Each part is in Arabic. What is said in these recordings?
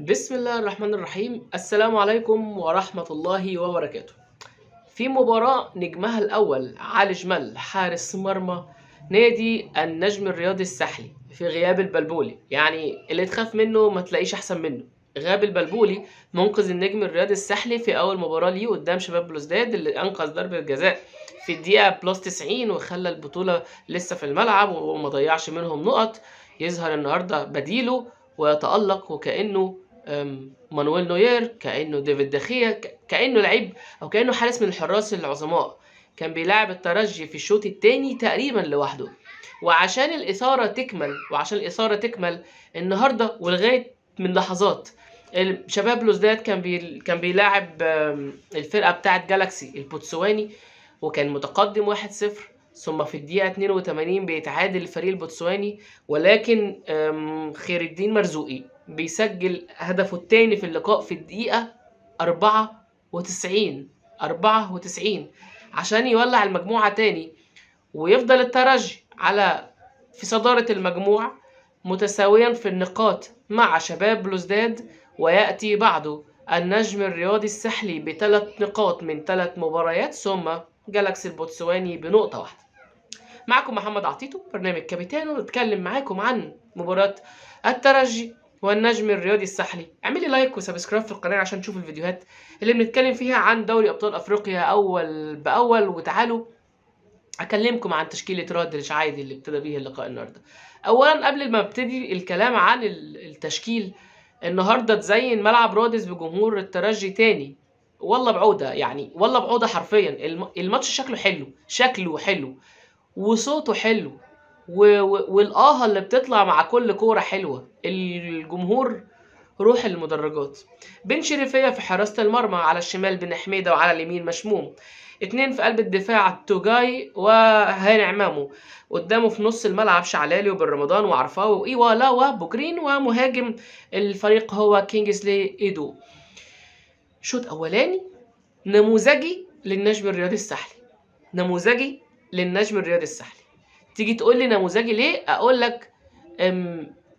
بسم الله الرحمن الرحيم. السلام عليكم ورحمة الله وبركاته. في مباراة نجمها الأول علي جمال حارس مرمى نادي النجم الرياضي الساحلي في غياب البلبولي. يعني اللي تخاف منه ما تلاقيش أحسن منه. غاب البلبولي منقذ النجم الرياضي الساحلي في أول مباراة ليه قدام شباب بلوزداد اللي أنقذ ضربة جزاء في الدقيقة بلس 90 وخلى البطولة لسه في الملعب وما ضيعش منهم نقط. يظهر النهاردة بديله ويتألق وكأنه مانويل نوير كأنه ديفيد دخيا ك- كأنه لعيب أو كأنه حارس من الحراس العظماء. كان بيلعب الترجي في الشوط التاني تقريبا لوحده. وعشان الإثارة تكمل وعشان الإثارة تكمل النهاردة ولغاية من لحظات شباب لوزداد كان بي... كان بيلاعب أم، الفرقة بتاعت جالاكسي البوتسواني وكان متقدم 1-0 ثم في الدقيقة 82 بيتعادل الفريق البوتسواني ولكن خير الدين مرزوقي. بيسجل هدفه الثاني في اللقاء في الدقيقة 94 94 عشان يولع المجموعة تاني. ويفضل الترجي على في صدارة المجموع متساويا في النقاط مع شباب بلوزداد ويأتي بعده النجم الرياضي الساحلي بثلاث نقاط من ثلاث مباريات ثم جالاكسي البوتسواني بنقطة واحدة. معكم محمد عطيتو برنامج كابيتانو نتكلم معاكم عن مباراة الترجي. والنجم الرياضي الساحلي اعملي like و subscribe في القناة عشان تشوفوا الفيديوهات اللي بنتكلم فيها عن دوري أبطال أفريقيا أول بأول. وتعالوا أكلمكم عن تشكيلة راضي الجعايدي اللي ابتدى بيه اللقاء النهارده. اولا قبل ما ابتدي الكلام عن ال- التشكيل النهارده تزين ملعب رادس بجمهور الترجي تاني. والله بعودة يعني والله بعودة حرفيا. الم- الماتش شكله حلو شكله حلو وصوته حلو. و... و... والآهة اللي بتطلع مع كل كورة حلوة. الجمهور روح المدرجات. بن شريفية في حراسة المرمى على الشمال بن حميدة وعلى اليمين مشموم. اتنين في قلب الدفاع توجاي وهاني عمامو. قدامه في نص الملعب شعلالي وبن رمضان وعرفاوي وإيوالا وبوجرين ومهاجم الفريق هو كينجسلي إيدو. شوط أولاني نموذجي للنجم الرياضي الساحلي نموذجي للنجم الرياضي الساحلي تيجي تقول لي نموذجي ليه؟ أقول لك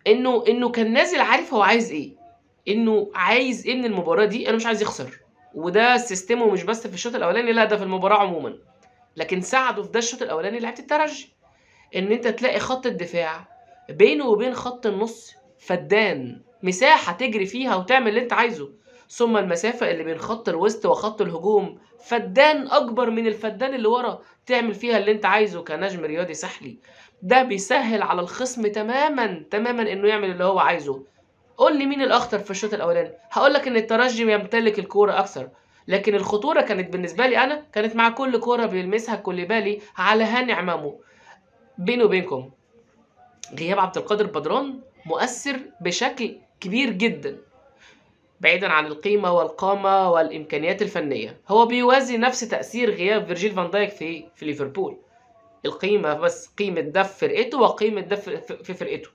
إنه إنه كان نازل عارف هو عايز إيه. إنه عايز إيه من المباراة دي أنا مش عايز يخسر. وده سيستمه مش بس في الشوط الأولاني لا ده في المباراة عموما. لكن ساعده في ده الشوط الأولاني لعيبة الترجي إن أنت تلاقي خط الدفاع بينه وبين خط النص فدان. مساحة تجري فيها وتعمل اللي أنت عايزه. ثم المسافة اللي بين خط الوسط وخط الهجوم. فدان أكبر من الفدان اللي ورا تعمل فيها اللي أنت عايزه كنجم رياضي ساحلي ده بيسهل على الخصم تماما تماما إنه يعمل اللي هو عايزه. قول لي مين الأخطر في الشوط الأولاني؟ هقول لك إن الترجي يمتلك الكورة أكثر لكن الخطورة كانت بالنسبة لي أنا كانت مع كل كورة بيلمسها كوليبالي على هاني عمامو. بيني وبينكم غياب عبد القادر بدران مؤثر بشكل كبير جدا. بعيدا عن القيمة والقامة والإمكانيات الفنية. هو بيوازي نفس تأثير غياب فيرجيل فان دايك في في ليفربول. القيمة بس قيمة ده في فرقته وقيمة ده في فرقته.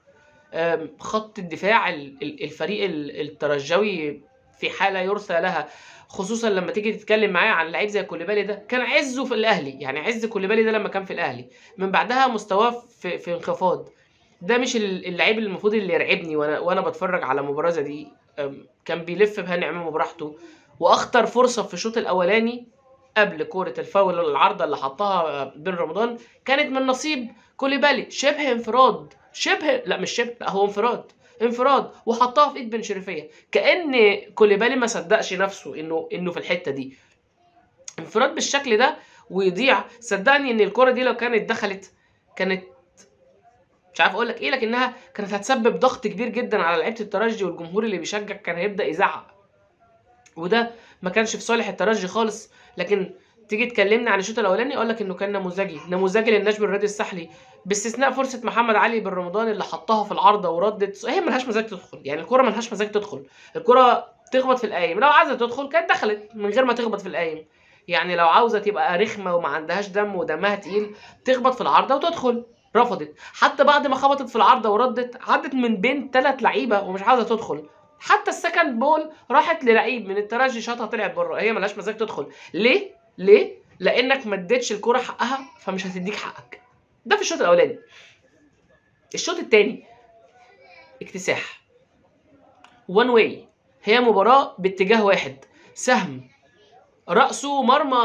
خط الدفاع ال- ال- الفريق ال- الترجوي في حالة يرثى لها خصوصا لما تيجي تتكلم معايا عن لعيب زي كوليبالي ده كان عزه في الأهلي. يعني عز كوليبالي ده لما كان في الأهلي. من بعدها مستواه في, في انخفاض. ده مش ال- اللعيب المفروض اللي يرعبني وأنا وأنا بتفرج على مباراة دي. كان بيلف بهاني عمامه براحته وأخطر فرصة في الشوط الأولاني قبل كورة الفاول العارضة اللي حطها بن رمضان كانت من نصيب كوليبالي. شبه انفراد شبه لا مش شبه لا هو انفراد انفراد وحطها في إيد بن شريفية. كأن كوليبالي ما صدقش نفسه إنه إنه في الحتة دي. انفراد بالشكل ده ويضيع. صدقني إن الكره دي لو كانت دخلت كانت مش عارف أقول لك إيه لكنها كانت هتسبب ضغط كبير جدا على لعيبة الترجي والجمهور اللي بيشجع كان هيبدأ يزعق. وده ما كانش في صالح الترجي خالص. لكن تيجي تكلمني عن الشوط الأولاني أقول لك إنه كان نموذجي. نموذجي للنجم الرياضي الساحلي باستثناء فرصة محمد علي بن رمضان اللي حطها في العارضة وردت. هي ملهاش مزاج تدخل. يعني الكرة ملهاش مزاج تدخل. الكرة تخبط في القايم. لو عايزه تدخل كانت دخلت من غير ما تخبط في القايم. يعني لو عاوزة تبقى رخمة وما عندهاش دم ودمها تقيل تخبط في العارضة وتدخل. رفضت. حتى بعد ما خبطت في العارضه وردت عدت من بين ثلاث لعيبة ومش عاوزة تدخل. حتى ال second ball راحت للعيب من الترجي شاطها طلعت بره. هي ملهاش مزاج تدخل. ليه؟ ليه؟ لأنك ما اديتش الكرة حقها فمش هتديك حقك. ده في الشوط الأولاني. الشوط الثاني اكتساح. وان واي هي مباراة باتجاه واحد. سهم. رأسه مرمى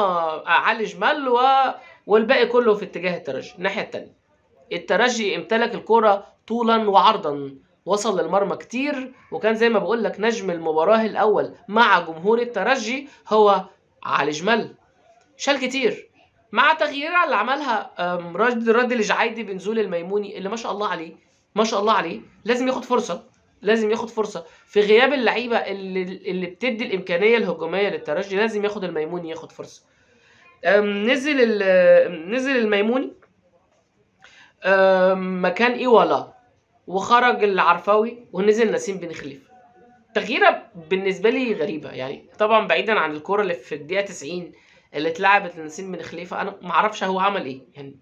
علي جمال و... والباقي كله في اتجاه الترجي. الناحية التانية. الترجي امتلك الكرة طولا وعرضا. وصل للمرمى كتير وكان زي ما بقول لك نجم المباراة الأول مع جمهور الترجي هو علي جمال. شال كتير. مع تغييرها اللي عملها رد رد الجعايدي بنزول الميموني اللي ما شاء الله عليه ما شاء الله عليه لازم ياخد فرصة لازم ياخد فرصة. في غياب اللعيبة اللي اللي بتدي الإمكانية الهجومية للترجي لازم ياخد الميموني ياخد فرصة. أم، نزل نزل الميموني. مكان ايوالا وخرج العرفاوي ونزل نسيم بن خليفه تغييرة بالنسبة لي غريبة يعني طبعا بعيدا عن الكره اللي في الدقيقة 90 اللي اتلعبت لنسيم بن خليفه أنا ما أعرفش هو عمل إيه يعني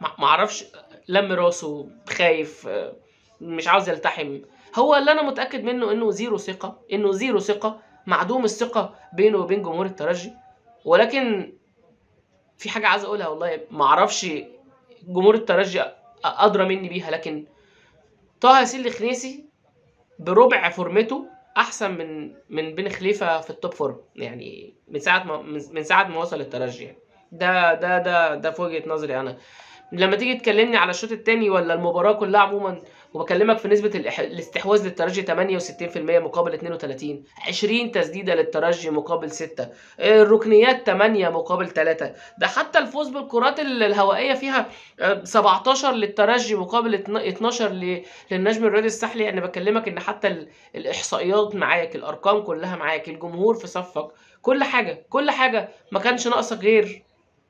ما ما أعرفش لم راسه خايف آه، مش عاوز يلتحم. هو اللي أنا متأكد منه إنه zero ثقة إنه zero ثقة معدوم الثقة بينه وبين جمهور الترجي. ولكن في حاجة عايز أقولها والله ما أعرفش جمهور الترجي أدرى مني بيها لكن طه ياسين الخنيسي بربع فورمته أحسن من من بن خليفة في ال top form يعني من ساعة ما من ساعة ما وصل الترجي. ده ده ده ده في وجهة نظري أنا. لما تيجي تكلمني على الشوط الثاني ولا المباراة كلها عموما وبكلمك في الإح- الاستحواذ للترجي 68% مقابل 32 20 تسديدة للترجي مقابل 6 الركنيات 8 مقابل 3 ده حتى الفوز بالكرات ال- الهوائية فيها آه، 17 للترجي مقابل اتنا- 12 ل- للنجم الرياضي الساحلي. يعني بكلمك إن حتى ال- الإحصائيات معاك الأرقام كلها معاك الجمهور في صفك كل حاجة كل حاجة. ما كانش ناقصك غير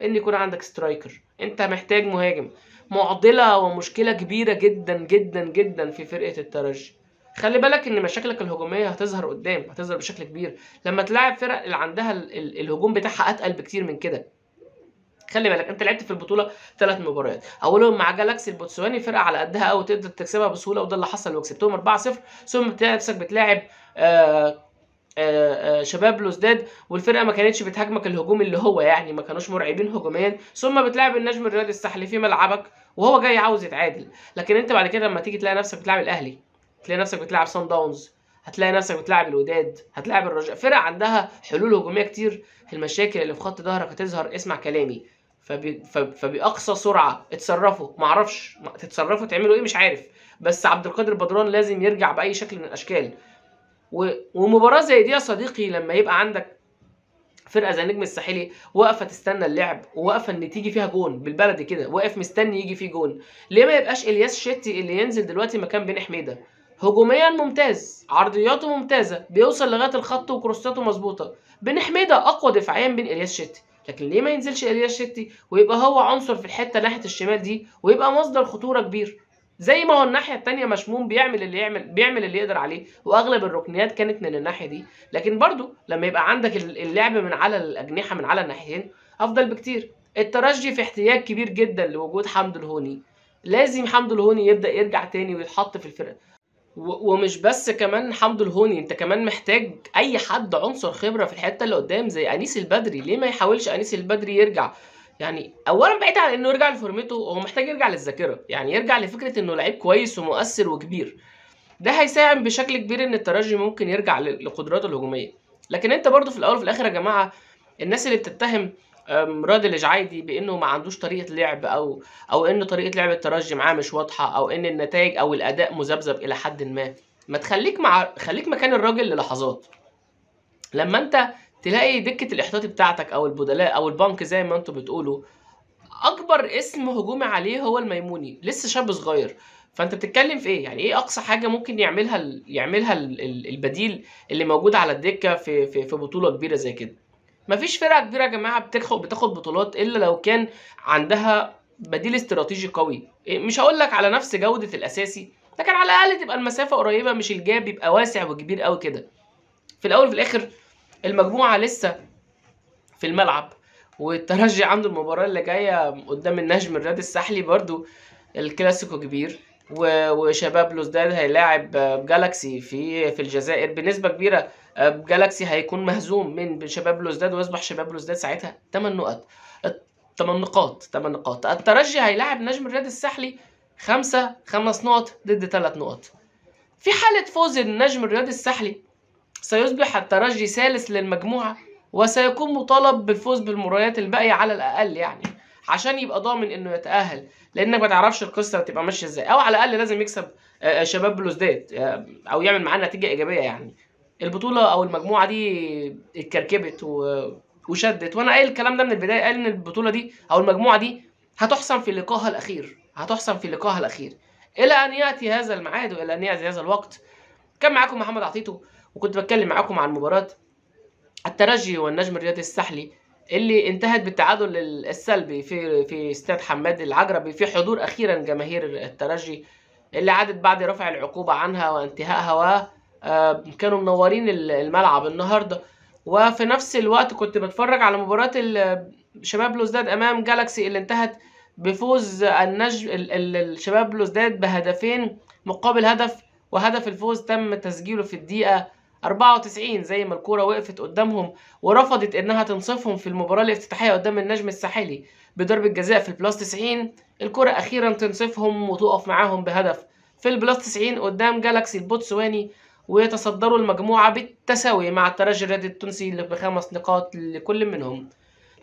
إن يكون عندك سترايكر. أنت محتاج مهاجم. معضلة ومشكلة كبيرة جدا جدا جدا في فرقة الترجي. خلي بالك إن مشاكلك الهجومية هتظهر قدام هتظهر بشكل كبير. لما تلاعب فرق اللي عندها ال- ال- الهجوم بتاعها أتقل بكتير من كده. خلي بالك أنت لعبت في البطولة ثلاث مباريات. أولهم مع جالاكسي البوتسواني فرقة على قدها قوي تقدر تكسبها بسهولة وده اللي حصل وكسبتهم 4-0 ثم نفسك بتلاعب آه، شباب لوزداد والفرقة ما كانتش بتهاجمك الهجوم اللي هو يعني ما كانوش مرعبين هجوميا. ثم بتلاعب النجم الرياضي الساحلي في ملعبك وهو جاي عاوز يتعادل. لكن انت بعد كده لما تيجي تلاقي نفسك بتلاعب الأهلي تلاقي نفسك بتلاعب سان داونز هتلاقي نفسك بتلاعب الوداد هتلاعب الرجاء فرق عندها حلول هجومية كتير. المشاكل اللي في خط ظهرك هتظهر اسمع كلامي. فبي فبأقصى سرعة اتصرفوا. ما- تتصرفوا تعملوا إيه مش عارف. بس عبد القادر بدران لازم يرجع بأي شكل من الأشكال. ومباراة زي دي يا صديقي لما يبقى عندك فرقة زي النجم الساحلي واقفة تستنى اللعب وواقفه إن تيجي فيها جون بالبلدي كده واقف مستني يجي فيه جون ليه ما يبقاش إلياس شتي اللي ينزل دلوقتي مكان بين حميدة؟ هجوميا ممتاز عرضياته ممتازة بيوصل لغاية الخط وكروساته مظبوطة بن حميدة أقوى دفاعيا بين إلياس شتي لكن ليه ما ينزلش إلياس شتي ويبقى هو عنصر في الحتة ناحية الشمال دي ويبقى مصدر خطورة كبير؟ زي ما هو الناحية التانية مشموم بيعمل اللي يعمل بيعمل اللي يقدر عليه وأغلب الركنيات كانت من الناحية دي. لكن برضو لما يبقى عندك اللعب من على الأجنحة من على الناحيتين أفضل بكتير. الترجي في احتياج كبير جدا لوجود حمد الهوني. لازم حمد الهوني يبدأ يرجع تاني ويتحط في الفرقة. ومش بس كمان حمد الهوني أنت كمان محتاج أي حد عنصر خبرة في الحتة اللي قدام زي أنيس البدري. ليه ما يحاولش أنيس البدري يرجع يعني اولا بعيد عن إنه يرجع لفورمته هو محتاج يرجع للذاكرة. يعني يرجع لفكرة إنه لعيب كويس ومؤثر وكبير. ده هيساهم بشكل كبير إن الترجي ممكن يرجع لقدراته الهجومية. لكن أنت برضو في الأول وفي الآخر يا جماعة الناس اللي بتتهم أم، راد الجعايدي بإنه ما عندوش طريقة لعب أو أو إن طريقة لعب الترجي معاه مش واضحة أو إن النتائج أو الأداء مذبذب إلى حد ما. ما تخليك مع خليك مكان الراجل للحظات. لما أنت تلاقي دكة الإحتياطي بتاعتك أو البدلاء أو البنك زي ما أنتوا بتقولوا أكبر اسم هجومي عليه هو الميموني لسه شاب صغير. فأنت بتتكلم في إيه؟ يعني إيه أقصى حاجة ممكن يعملها يعملها ال- ال- البديل اللي موجود على الدكة في في في بطولة كبيرة زي كده؟ مفيش فرقة كبيرة يا جماعة بتاخد بتاخد بطولات إلا لو كان عندها بديل استراتيجي قوي. إيه، مش هقول لك على نفس جودة الأساسي لكن على الأقل تبقى المسافة قريبة مش الجاب يبقى واسع وكبير قوي كده. في الأول وفي الآخر المجموعة لسه في الملعب والترجي عنده المباراة اللي جاية قدام النجم الرياضي الساحلي برضو الكلاسيكو كبير وشباب لوزداد هيلاعب جالاكسي في في الجزائر. بنسبة كبيرة آه، جالاكسي هيكون مهزوم من شباب لوزداد ويصبح شباب لوزداد ساعتها 8 نقط 8 نقاط 8 نقاط. الترجي هيلاعب نجم الرياضي الساحلي خمسة خمس نقط ضد ثلاث نقط. في حالة فوز النجم الرياضي الساحلي سيصبح الترجي ثالث للمجموعة وسيكون مطالب بالفوز بالمباريات الباقية على الأقل يعني عشان يبقى ضامن إنه يتأهل. لأنك ما تعرفش القصة هتبقى ماشية إزاي. أو على الأقل لازم يكسب آه، آه، شباب بلوزداد آه، أو يعمل معاه نتيجة إيجابية يعني. البطولة أو المجموعة دي اتكركبت و... وشدت. وأنا قايل الكلام ده من البداية قال إن البطولة دي أو المجموعة دي هتحسم في لقائها الأخير هتحسم في لقائها الأخير. إلى أن يأتي هذا الميعاد وإلى أن يأتي هذا الوقت كان معاكم محمد عطيتو وكنت بتكلم معاكم عن مباراة الترجي والنجم الرياضي السحلي اللي انتهت بالتعادل السلبي في في استاد حماد العجربي في حضور أخيرا جماهير الترجي اللي عادت بعد رفع العقوبة عنها وانتهائها و آه، كانوا منورين الملعب النهارده. وفي نفس الوقت كنت بتفرج على مباراة ال- شباب بلوزداد أمام جالاكسي اللي انتهت بفوز النجم ال- ال- الشباب بلوزداد بهدفين مقابل هدف وهدف الفوز تم تسجيله في الدقيقة 94 زي ما الكورة وقفت قدامهم ورفضت إنها تنصفهم في المباراة الافتتاحية قدام النجم الساحلي. بضربة جزاء في ال plus 90 الكرة أخيرا تنصفهم وتقف معاهم بهدف. في ال plus 90 قدام جالاكسي البوتسواني ويتصدروا المجموعة بالتساوي مع الترجي الرياضي التونسي اللي بخمس نقاط لكل منهم.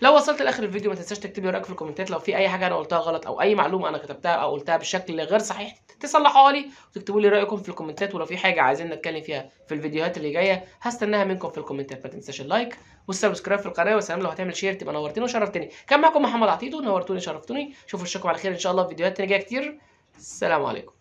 لو وصلت لآخر الفيديو ما تنساش تكتب لي رأيك في الكومنتات. لو في أي حاجة أنا قلتها غلط أو أي معلومة أنا كتبتها أو قلتها بشكل غير صحيح تصلحوها لي وتكتبوا لي رأيكم في الكومنتات. ولو في حاجة عايزين نتكلم فيها في الفيديوهات اللي جاية هستناها منكم في الكومنتات. ما تنساش ال like وال subscribe في القناة. وسلام لو هتعمل share تبقى نورتني وشرفتني. كان معكم محمد عطيتو نورتوني شرفتوني. شوفوا اشوفكم على خير إن شاء الله في فيديوهات تانية جاية كتير. السلام عليكم.